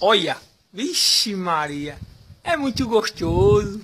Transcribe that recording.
Olha, vixe Maria, é muito gostoso.